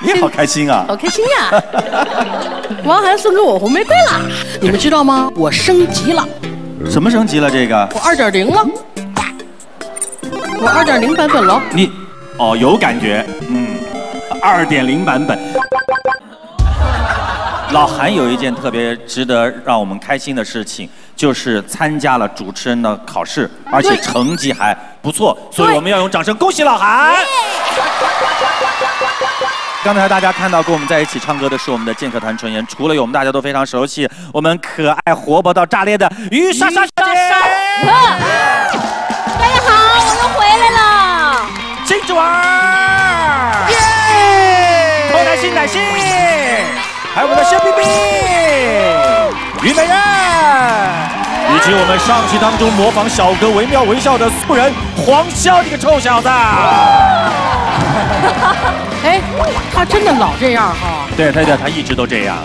你好开心啊！好开心呀！王涵送给我红玫瑰了，你们知道吗？我升级了，什么升级了？这个我二点零了，我二点零版本了。你哦有感觉，嗯，二点零版本。老韩有一件特别值得让我们开心的事情，就是参加了主持人的考试，而且成绩还不错，所以我们要用掌声恭喜老韩。刚才大家看到跟我们在一起唱歌的是我们的剑客团成员，除了有我们大家都非常熟悉，我们可爱活泼到炸裂的于莎莎小姐，大家好，我又回来了。金主儿，耶，偷奶心奶心，还有我们的薛冰冰，虞美人，以及我们上期当中模仿小哥惟妙惟肖的素人黄潇你个臭小子。哎，他真的老这样哈。对对对，他一直都这样。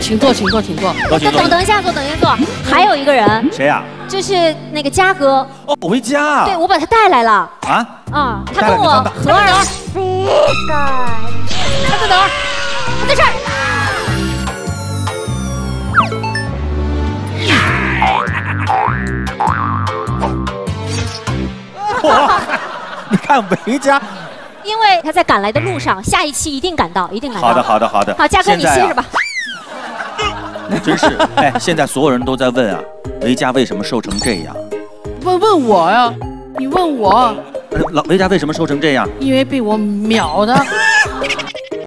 请坐，请坐，请坐。等等一下坐，等一下坐。还有一个人，谁呀？就是那个嘉哥，哦，维嘉。对我把他带来了。啊？啊，他跟我合二。他在哪儿？他在这儿。哇，你看维嘉。因为他在赶来的路上，下一期一定赶到，一定赶到。好的，好的，好的。好，嘉哥你歇着吧。真是，哎，现在所有人都在问啊，维嘉为什么瘦成这样？问问我呀，你问我。老维嘉为什么瘦成这样？因为被我秒的。